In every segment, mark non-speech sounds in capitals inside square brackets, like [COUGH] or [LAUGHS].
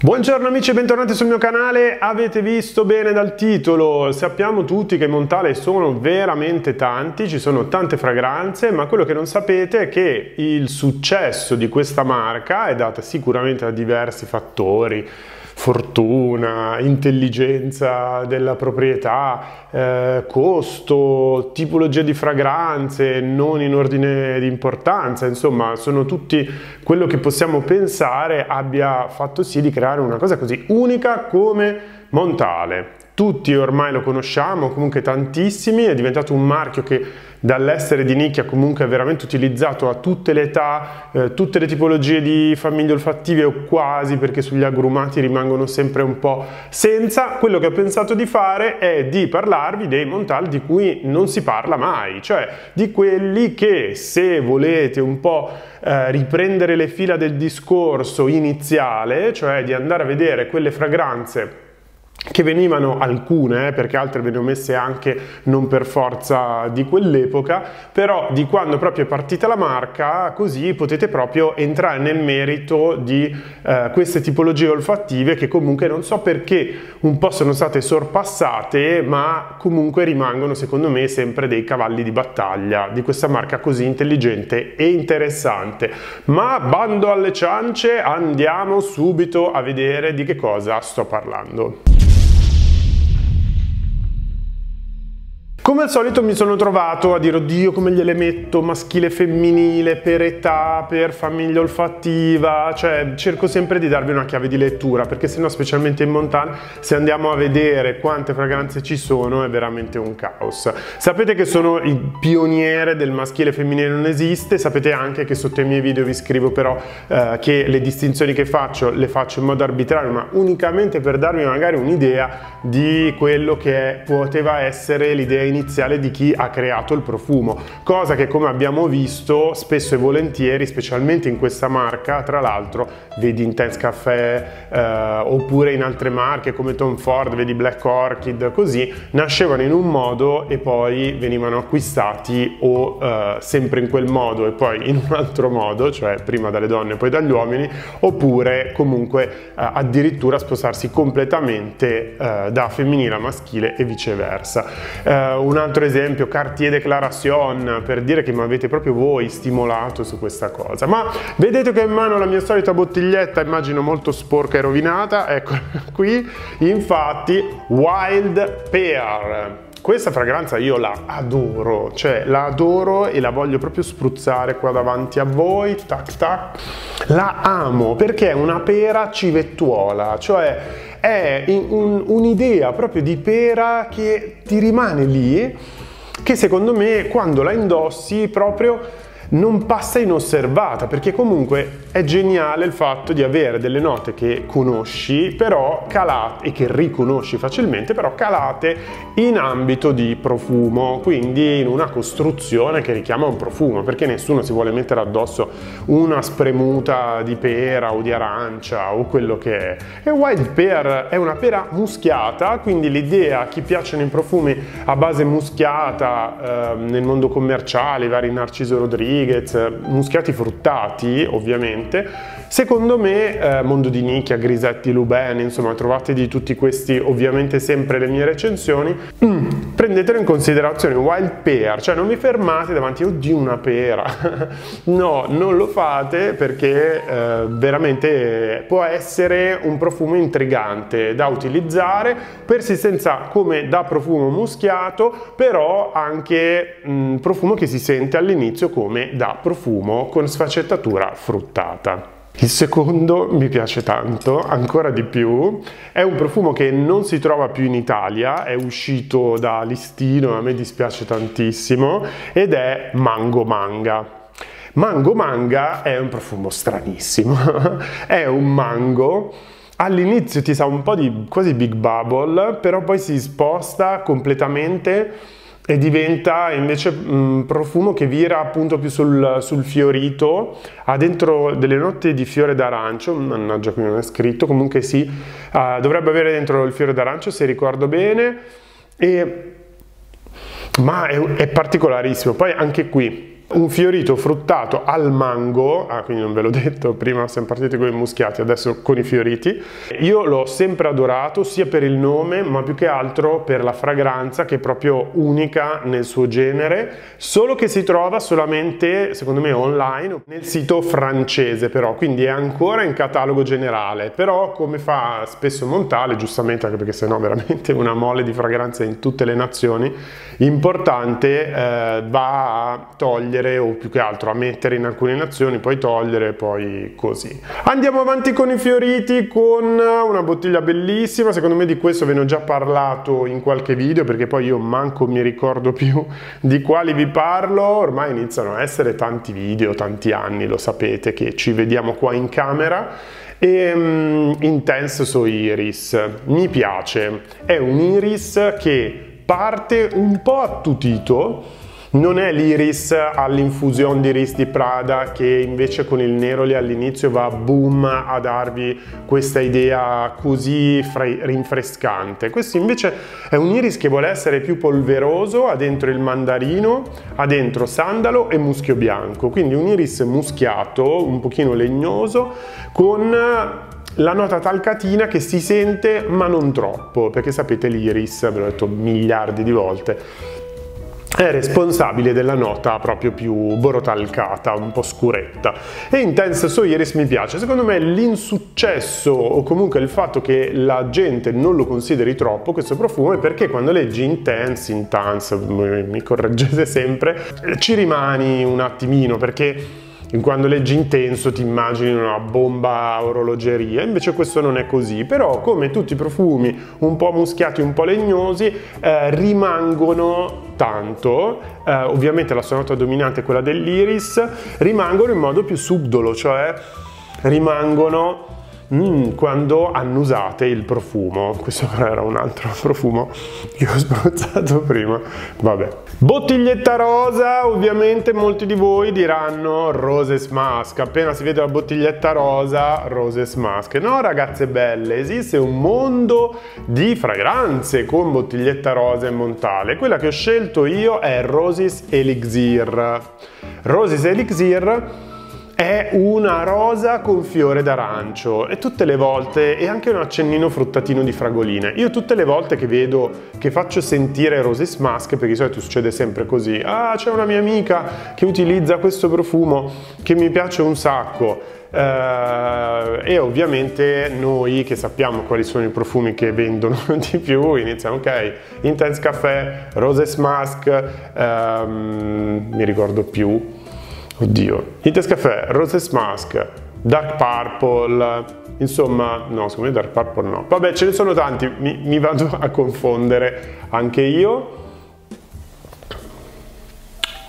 Buongiorno amici e bentornati sul mio canale, avete visto bene dal titolo, sappiamo tutti che i Montale sono veramente tanti, ci sono tante fragranze, ma quello che non sapete è che il successo di questa marca è dato sicuramente da diversi fattori, fortuna, intelligenza della proprietà, eh, costo, tipologia di fragranze, non in ordine di importanza, insomma sono tutti quello che possiamo pensare abbia fatto sì di creare una cosa così unica come Montale. Tutti ormai lo conosciamo, comunque tantissimi, è diventato un marchio che dall'essere di nicchia comunque è veramente utilizzato a tutte le età, eh, tutte le tipologie di famiglie olfattive o quasi perché sugli agrumati rimangono sempre un po' senza. Quello che ho pensato di fare è di parlarvi dei Montal di cui non si parla mai, cioè di quelli che se volete un po' eh, riprendere le fila del discorso iniziale, cioè di andare a vedere quelle fragranze che venivano alcune, eh, perché altre venivano messe anche non per forza di quell'epoca, però di quando proprio è partita la marca, così potete proprio entrare nel merito di eh, queste tipologie olfattive che comunque non so perché un po' sono state sorpassate, ma comunque rimangono secondo me sempre dei cavalli di battaglia di questa marca così intelligente e interessante. Ma bando alle ciance, andiamo subito a vedere di che cosa sto parlando. Come al solito mi sono trovato a dire oddio come gliele metto maschile e femminile per età, per famiglia olfattiva, cioè cerco sempre di darvi una chiave di lettura perché sennò specialmente in montagna se andiamo a vedere quante fragranze ci sono è veramente un caos. Sapete che sono il pioniere del maschile e femminile non esiste, sapete anche che sotto i miei video vi scrivo però eh, che le distinzioni che faccio le faccio in modo arbitrario ma unicamente per darvi magari un'idea di quello che poteva essere l'idea iniziale iniziale di chi ha creato il profumo, cosa che come abbiamo visto spesso e volentieri, specialmente in questa marca, tra l'altro vedi Intense Café eh, oppure in altre marche come Tom Ford, vedi Black Orchid, così, nascevano in un modo e poi venivano acquistati o eh, sempre in quel modo e poi in un altro modo, cioè prima dalle donne e poi dagli uomini, oppure comunque eh, addirittura spostarsi completamente eh, da femminile a maschile e viceversa. Uh, un altro esempio, Cartier Declaration, per dire che mi avete proprio voi stimolato su questa cosa. Ma vedete che ho in mano la mia solita bottiglietta, immagino molto sporca e rovinata, ecco [LAUGHS] qui, infatti Wild Pear. Questa fragranza io la adoro, cioè la adoro e la voglio proprio spruzzare qua davanti a voi, tac tac. La amo perché è una pera civettuola, cioè è un'idea proprio di pera che ti rimane lì, che secondo me quando la indossi proprio non passa inosservata perché comunque è geniale il fatto di avere delle note che conosci però calate e che riconosci facilmente però calate in ambito di profumo quindi in una costruzione che richiama un profumo perché nessuno si vuole mettere addosso una spremuta di pera o di arancia o quello che è. E wild pear è una pera muschiata quindi l'idea a chi piacciono i profumi a base muschiata eh, nel mondo commerciale i vari Narciso Rodriguez Rodriguez, muschiati fruttati ovviamente. Secondo me, eh, Mondo di Nicchia, Grisetti, Luben, insomma trovate di tutti questi ovviamente sempre le mie recensioni, mm, prendetelo in considerazione, Wild Pear, cioè non vi fermate davanti, oddio una pera, [LAUGHS] no, non lo fate perché eh, veramente può essere un profumo intrigante da utilizzare, persistenza come da profumo muschiato, però anche mm, profumo che si sente all'inizio come da profumo con sfaccettatura fruttata. Il secondo mi piace tanto, ancora di più, è un profumo che non si trova più in Italia, è uscito da listino, a me dispiace tantissimo, ed è Mango Manga. Mango Manga è un profumo stranissimo, [LAUGHS] è un mango all'inizio ti sa un po' di quasi Big Bubble, però poi si sposta completamente e diventa invece un profumo che vira appunto più sul, sul, fiorito, ha dentro delle note di fiore d'arancio, mannaggia qui non è scritto, comunque sì, uh, dovrebbe avere dentro il fiore d'arancio se ricordo bene, e, ma è, è particolarissimo, poi anche qui un fiorito fruttato al mango, ah quindi non ve l'ho [LAUGHS] detto, prima siamo partiti con i muschiati, adesso con i fioriti. Io l'ho sempre adorato sia per il nome ma più che altro per la fragranza che è proprio unica nel suo genere, solo che si trova solamente secondo me online nel sito francese però, quindi è ancora in catalogo generale, però come fa spesso Montale, giustamente anche perché sennò veramente una mole di fragranze in tutte le nazioni, importante eh, va a togliere togliere o più che altro a mettere in alcune nazioni, poi togliere, poi così. Andiamo avanti con i fioriti con una bottiglia bellissima, secondo me di questo ve ne ho già parlato in qualche video perché poi io manco mi ricordo più di quali vi parlo, ormai iniziano a essere tanti video, tanti anni, lo sapete che ci vediamo qua in camera. E um, Intense So Iris. Mi piace. È un iris che parte un po' attutito non è l'iris all'infusion di iris di Prada che invece con il nero all'inizio va boom a darvi questa idea così rinfrescante. Questo invece è un iris che vuole essere più polveroso, ha dentro il mandarino, ha dentro sandalo e muschio bianco, quindi un iris muschiato, un pochino legnoso, con la nota talcatina che si sente ma non troppo, perché sapete l'iris, ve l'ho detto miliardi di volte, è responsabile della nota proprio più borotalcata, un po' scuretta. E Intense So Iris mi piace, secondo me l'insuccesso o comunque il fatto che la gente non lo consideri troppo questo profumo è perché quando leggi Intense, Intense, mi correggete sempre, ci rimani un attimino perché quando leggi intenso ti immagini una bomba orologeria, invece questo non è così, però come tutti i profumi un po' muschiati, un po' legnosi, eh, rimangono tanto, eh, ovviamente la sua nota dominante è quella dell'iris, rimangono in modo più subdolo, cioè rimangono Mm, quando annusate il profumo, questo era un altro [LAUGHS] profumo che ho spruzzato prima, vabbè. Bottiglietta rosa, ovviamente molti di voi diranno Roses Mask, appena si vede la bottiglietta rosa, Roses Mask. No ragazze belle, esiste un mondo di fragranze con bottiglietta rosa e montale, quella che ho scelto io è Roses Elixir. Roses Elixir è una rosa con fiore d'arancio e tutte le volte, e anche un accennino fruttatino di fragoline, io tutte le volte che vedo, che faccio sentire Roses Mask, perché di solito succede sempre così, ah c'è una mia amica che utilizza questo profumo che mi piace un sacco, Uh, e ovviamente noi che sappiamo quali sono i profumi che vendono [LAUGHS] di più iniziamo ok Intense Café, Roses Mask um, mi ricordo più Oddio. Intes Café, Roses Mask, Dark Purple, insomma, no, secondo me Dark Purple no. Vabbè, ce ne sono tanti, mi, mi vado [LAUGHS] a confondere anche io.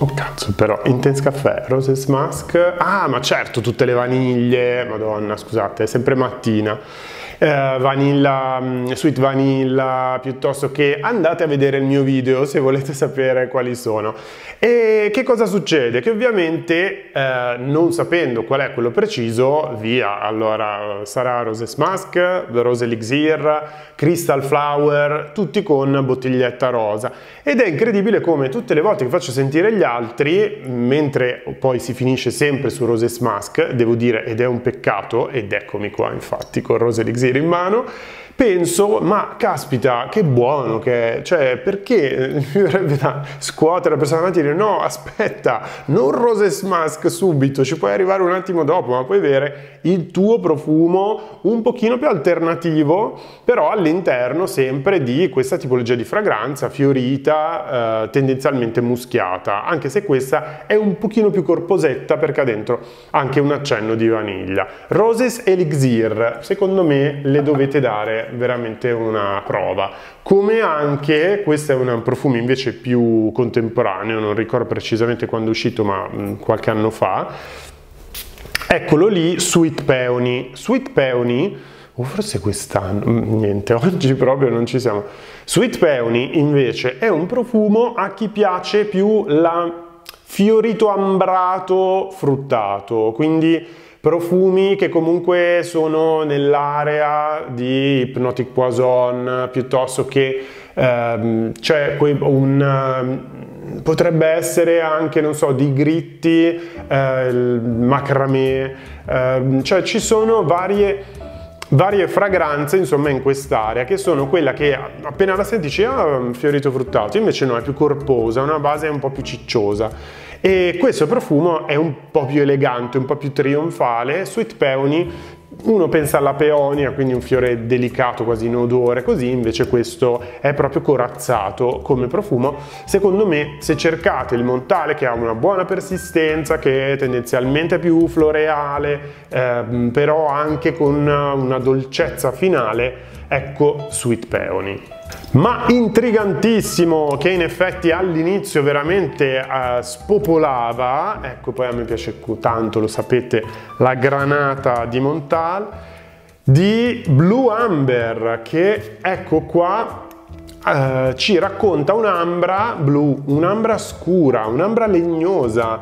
Oh cazzo però, Intense Caffè, Roses Mask, ah ma certo tutte le vaniglie, madonna scusate, è sempre mattina eh, vanilla, mm, sweet vanilla, piuttosto che andate a vedere il mio video se volete sapere quali sono. E che cosa succede? Che ovviamente eh, non sapendo qual è quello preciso, via, allora sarà Roses Mask, Rose Elixir, Crystal Flower, tutti con bottiglietta rosa. Ed è incredibile come tutte le volte che faccio sentire gli altri, mentre poi si finisce sempre su Roses Mask, devo dire, ed è un peccato, ed eccomi qua infatti con Rose Elixir, pensiero in mano, penso, ma caspita, che buono che è, cioè perché [LAUGHS] mi verrebbe da scuotere la persona e dire no, aspetta, non roses mask subito, ci puoi arrivare un attimo dopo, ma puoi avere il tuo profumo un pochino più alternativo, però all'interno sempre di questa tipologia di fragranza fiorita, eh, tendenzialmente muschiata, anche se questa è un pochino più corposetta perché ha dentro anche un accenno di vaniglia. Roses Elixir, secondo me le dovete dare veramente una prova. Come anche, questo è un profumo invece più contemporaneo, non ricordo precisamente quando è uscito, ma mm, qualche anno fa. Eccolo lì, Sweet Peony. Sweet Peony, o forse quest'anno, mm, niente, [LAUGHS] oggi proprio non ci siamo. Sweet Peony invece è un profumo a chi piace più la fiorito ambrato fruttato, quindi profumi che comunque sono nell'area di Hypnotic Poison piuttosto che ehm, c'è un potrebbe essere anche, non so, di gritti, eh, macramè, eh, cioè ci sono varie varie fragranze insomma in quest'area che sono quella che appena la senti dici ah fiorito fruttato invece no è più corposa una base un po' più cicciosa e questo profumo è un po' più elegante un po' più trionfale Sweet Peony uno pensa alla peonia, quindi un fiore delicato, quasi in odore, così invece questo è proprio corazzato come profumo. Secondo me, se cercate il Montale che ha una buona persistenza, che è tendenzialmente più floreale, ehm, però anche con una dolcezza finale, ecco Sweet Peony. Ma intrigantissimo che in effetti all'inizio veramente uh, spopolava. Ecco poi a me piace tanto lo sapete la granata di Montal di Blue Amber che ecco qua uh, ci racconta un'ambra blu un'ambra scura un'ambra legnosa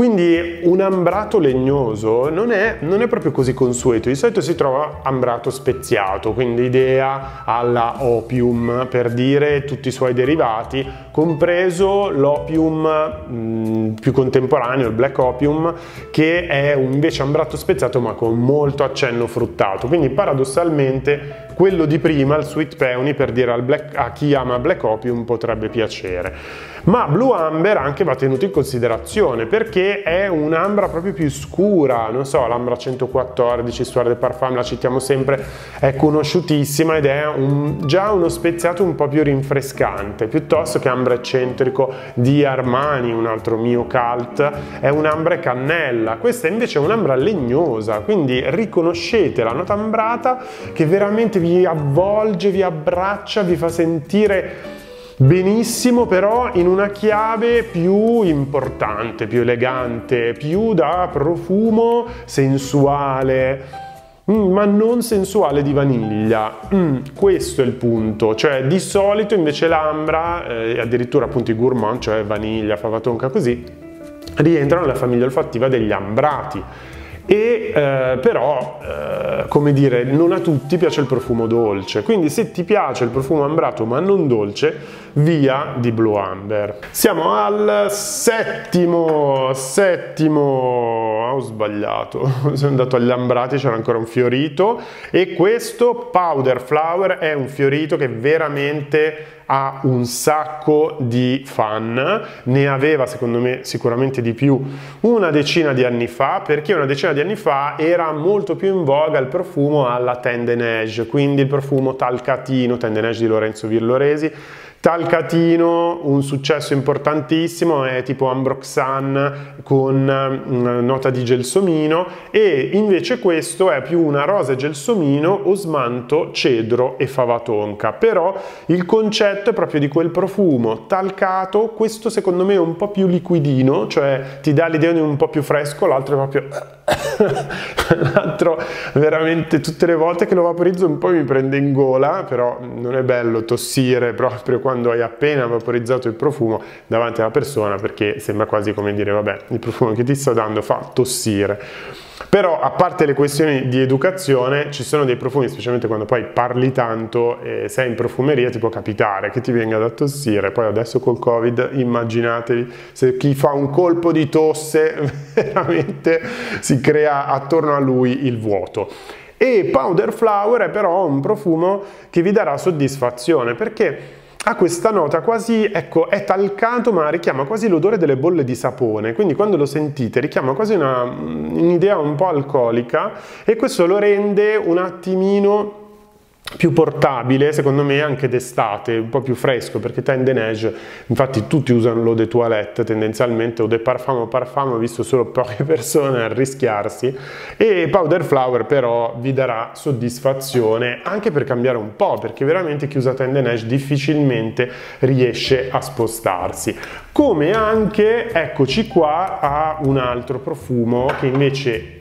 quindi un ambrato legnoso non è, non è, proprio così consueto, di solito si trova ambrato speziato, quindi idea alla opium per dire tutti i suoi derivati, compreso l'opium mm, più contemporaneo, il black opium, che è invece ambrato speziato ma con molto accenno fruttato, quindi paradossalmente quello di prima, il sweet peony, per dire black, a chi ama black opium potrebbe piacere. Ma Blue Amber anche va tenuto in considerazione perché è un'ambra proprio più scura, non so, l'ambra 114, Stoire de Parfum, la citiamo sempre, è conosciutissima ed è un, già uno speziato un po' più rinfrescante, piuttosto che ambra eccentrico di Armani, un altro mio cult, è un'ambra cannella, questa invece è un'ambra legnosa, quindi riconoscete la nota ambrata che veramente vi avvolge, vi abbraccia, vi fa sentire benissimo però in una chiave più importante, più elegante, più da profumo sensuale, mm, ma non sensuale di vaniglia. Mm, questo è il punto, cioè di solito invece l'ambra, eh, addirittura appunto i gourmand, cioè vaniglia, fava tonka così, rientrano nella famiglia olfattiva degli ambrati e eh, però eh, come dire non a tutti piace il profumo dolce. Quindi se ti piace il profumo ambrato ma non dolce via di Blue Amber. Siamo al settimo settimo ho sbagliato. [LAUGHS] Sono andato agli ambrati c'era ancora un fiorito. E questo Powder Flower è un fiorito che veramente ha un sacco di fan, ne aveva secondo me sicuramente di più una decina di anni fa, perché una decina di anni fa era molto più in voga il profumo alla Tendenege, quindi il profumo talcatino, Tendenege di Lorenzo Villoresi, Talcatino, un successo importantissimo, è tipo Ambroxan con una nota di gelsomino e invece questo è più una rosa gelsomino, osmanto, cedro e fava tonka. Però il concetto è proprio di quel profumo talcato, questo secondo me è un po' più liquidino, cioè ti dà l'idea di un po' più fresco, l'altro è proprio [LAUGHS] l'altro veramente tutte le volte che lo vaporizzo un po' mi prende in gola, però non è bello tossire proprio quando hai appena vaporizzato il profumo davanti alla persona perché sembra quasi come dire vabbè il profumo che ti sto dando fa tossire. Però a parte le questioni di educazione ci sono dei profumi, specialmente quando poi parli tanto e sei in profumeria ti può capitare che ti venga da tossire, poi adesso col covid immaginatevi se chi fa un colpo di tosse [LAUGHS] veramente si crea attorno a lui il vuoto. E Powder Flower è però un profumo che vi darà soddisfazione perché ha questa nota quasi, ecco, è talcato ma richiama quasi l'odore delle bolle di sapone, quindi quando lo sentite richiama quasi un'idea un po' alcolica e questo lo rende un attimino più portabile secondo me anche d'estate, un po' più fresco perché Tende Neige, infatti tutti usano l'eau de toilette tendenzialmente, o de parfum o parfum, ho visto solo poche [LAUGHS] persone arrischiarsi e Powder Flower però vi darà soddisfazione anche per cambiare un po' perché veramente chi usa Tende Neige difficilmente riesce a spostarsi. Come anche, eccoci qua, a un altro profumo che invece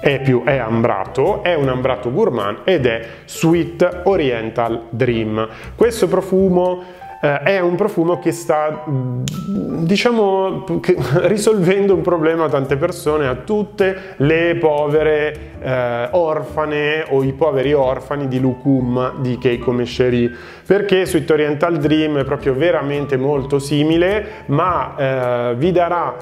è più è ambrato, è un ambrato gourmand ed è Sweet Oriental Dream. Questo profumo eh, è un profumo che sta, diciamo, [LAUGHS] risolvendo un problema a tante persone, a tutte le povere eh, orfane o i poveri orfani di Lucum di Keiko Mesceri, perché Sweet Oriental Dream è proprio veramente molto simile, ma eh, vi darà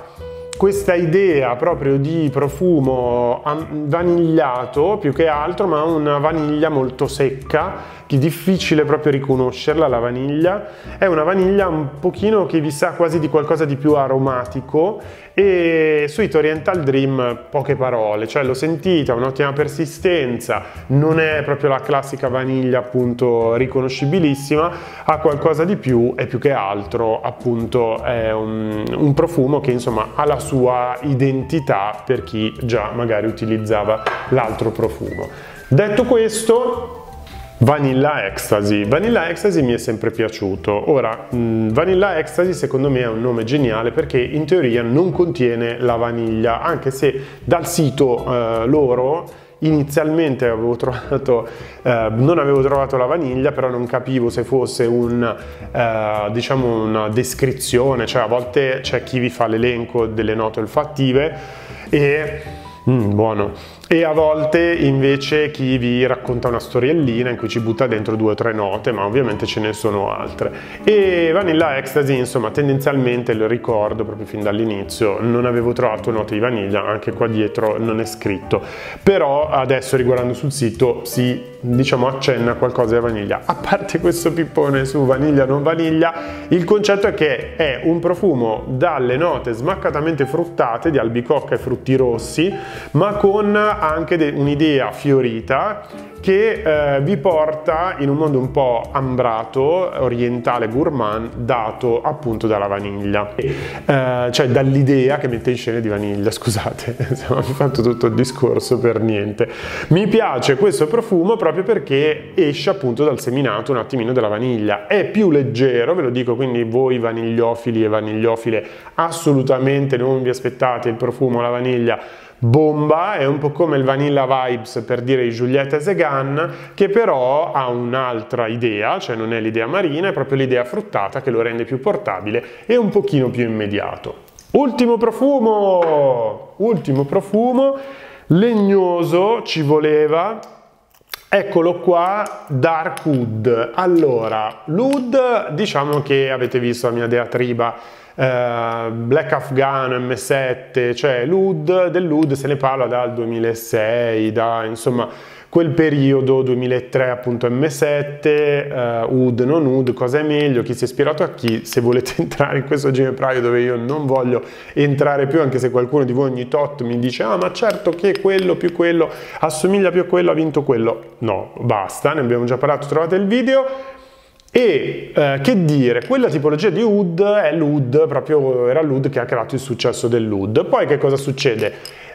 questa idea proprio di profumo vanigliato più che altro, ma una vaniglia molto secca difficile proprio riconoscerla la vaniglia. È una vaniglia un pochino che vi sa quasi di qualcosa di più aromatico e Sweet Oriental Dream poche parole, cioè l'ho sentita, un'ottima persistenza, non è proprio la classica vaniglia appunto riconoscibilissima, ha qualcosa di più e più che altro appunto è un, un profumo che insomma ha la sua identità per chi già magari utilizzava l'altro profumo. Detto questo, Vanilla Ecstasy. Vanilla Ecstasy mi è sempre piaciuto. Ora, mh, Vanilla Ecstasy secondo me è un nome geniale perché in teoria non contiene la vaniglia, anche se dal sito eh, loro inizialmente avevo trovato, eh, non avevo trovato la vaniglia, però non capivo se fosse un, eh, diciamo una descrizione, cioè a volte c'è chi vi fa l'elenco delle note olfattive e mm, buono e a volte invece chi vi racconta una storiellina in cui ci butta dentro due o tre note, ma ovviamente ce ne sono altre. E Vanilla Ecstasy, insomma, tendenzialmente lo ricordo proprio fin dall'inizio, non avevo trovato note di vaniglia, anche qua dietro non è scritto, però adesso riguardando sul sito si diciamo accenna qualcosa di vaniglia. A parte questo pippone su vaniglia non vaniglia, il concetto è che è un profumo dalle note smaccatamente fruttate di albicocca e frutti rossi, ma con anche un'idea fiorita che eh, vi porta in un mondo un po' ambrato, orientale, gourmand, dato appunto dalla vaniglia, eh, cioè dall'idea che mette in scena di vaniglia, [LAUGHS] scusate, abbiamo fatto tutto il discorso per niente. Mi piace questo profumo proprio perché esce appunto dal seminato un attimino della vaniglia, è più leggero, ve lo dico, quindi voi vanigliofili e vanigliofile assolutamente non vi aspettate il profumo alla vaniglia bomba, è un po' come il Vanilla Vibes per dire di Giulietta Zegan, che però ha un'altra idea, cioè non è l'idea marina, è proprio l'idea fruttata che lo rende più portabile e un pochino più immediato. Ultimo profumo, ultimo profumo, legnoso, ci voleva, Eccolo qua, Dark Wood. Allora, l'Oud, diciamo che avete visto la mia diatriba eh, Black Afghan, M7, cioè l'UD, dell'UD se ne parla dal 2006, da insomma quel periodo 2003 appunto M7, eh, UD, non UD, cosa è meglio, chi si è ispirato a chi, se volete [LAUGHS] entrare in questo ginepraio dove io non voglio entrare più, anche se qualcuno di voi ogni tot mi dice ah ma certo che quello più quello assomiglia più a quello, ha vinto quello, no, basta, ne abbiamo già parlato, trovate il video, e eh, che dire, quella tipologia di UD è l'UD, proprio era l'UD che ha creato il successo dell'UD. Poi che cosa succede?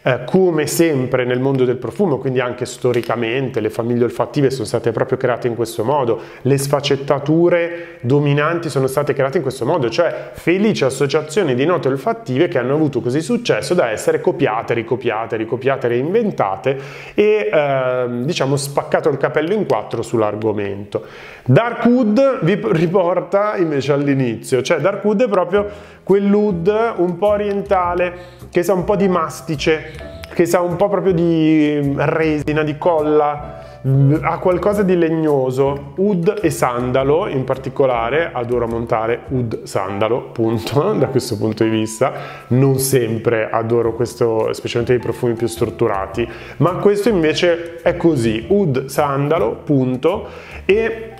Eh, come sempre nel mondo del profumo, quindi anche storicamente, le famiglie olfattive sono state proprio create in questo modo, le sfaccettature dominanti sono state create in questo modo, cioè felici associazioni di note olfattive che hanno avuto così successo da essere copiate, ricopiate, ricopiate, reinventate e eh, diciamo spaccato il capello in quattro sull'argomento. Darkwood vi riporta invece all'inizio, cioè Darkwood è proprio quell'oud un po' orientale che sa un po' di mastice, che sa un po' proprio di resina, di colla, ha qualcosa di legnoso, ud e sandalo in particolare, adoro montare ud sandalo, punto, [LAUGHS] da questo punto di vista, non sempre adoro questo, specialmente i profumi più strutturati, ma questo invece è così, ud sandalo, punto, e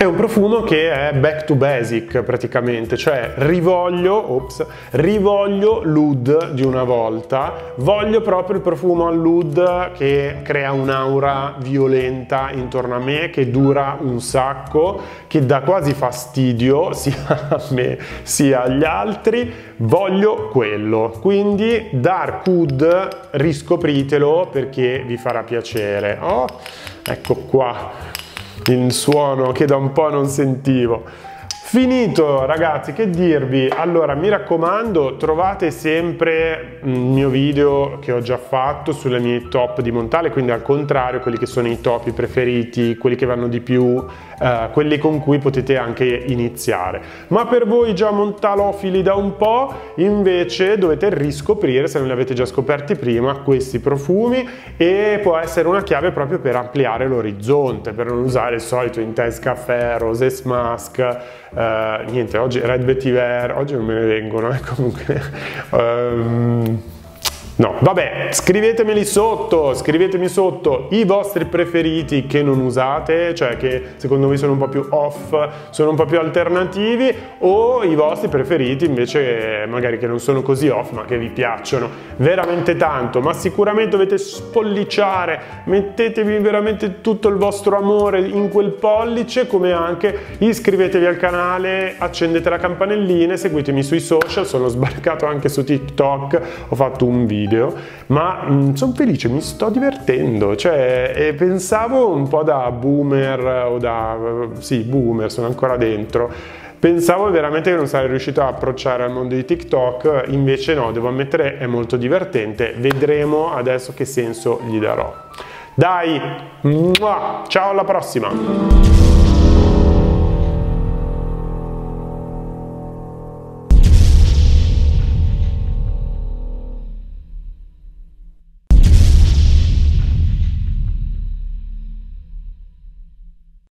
è un profumo che è back to basic praticamente, cioè rivoglio, ops, rivoglio l'oud di una volta, voglio proprio il profumo all'oud che crea un'aura violenta intorno a me, che dura un sacco, che dà quasi fastidio [LAUGHS] sia a me sia agli altri, voglio quello. Quindi Dark Wood riscopritelo perché vi farà piacere. Oh, ecco qua il suono che da un po' non sentivo. Finito ragazzi, che dirvi? Allora mi raccomando, trovate sempre il mio video che ho già fatto sulle mie top di Montale, quindi al contrario, quelli che sono i top preferiti, quelli che vanno di più, eh, quelli con cui potete anche iniziare. Ma per voi già montalofili da un po', invece dovete riscoprire, se non li avete già scoperti prima, questi profumi e può essere una chiave proprio per ampliare l'orizzonte, per non usare il solito Intense Caffè, Roses Mask, Uh, niente, oggi Red Vetiver, oggi non me ne vengono, eh, comunque. Um, [LAUGHS] No, vabbè, scrivetemeli sotto, scrivetemi sotto i vostri preferiti che non usate, cioè che secondo me sono un po' più off, sono un po' più alternativi, o i vostri preferiti invece magari che non sono così off ma che vi piacciono veramente tanto, ma sicuramente dovete spolliciare, mettetevi veramente tutto il vostro amore in quel pollice, come anche iscrivetevi al canale, accendete la campanellina e seguitemi sui social, sono sbarcato anche su TikTok, ho fatto un video video, ma mm, sono felice, mi sto divertendo, cioè pensavo un po' da boomer o da, sì, boomer, sono ancora dentro, Pensavo veramente che non sarei riuscito a approcciare al mondo di TikTok, invece no, devo ammettere è molto divertente, vedremo adesso che senso gli darò. Dai, ciao alla prossima!